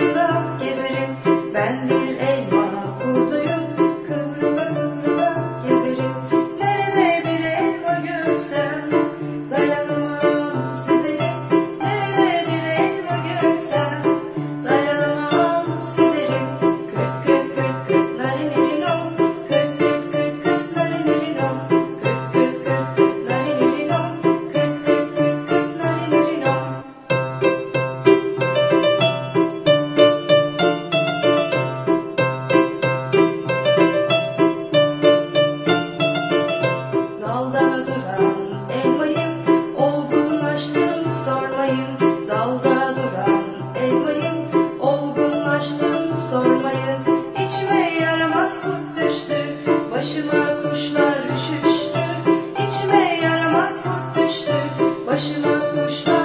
boyuna gezerim. Ben düştü, içime yaramaz kurt düştü, başına kuşlar.